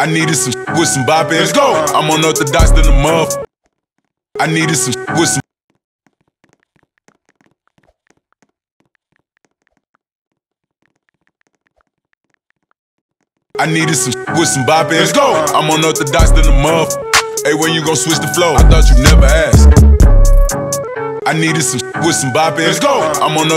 I needed some with some bop Let's go. I'm unorthodox than the muff. I needed some with some. I needed some with some bop Let's go. I'm unorthodox than the muff. Hey, when you gon' switch the flow? I thought you never asked. I needed some with some bop Let's go. I'm on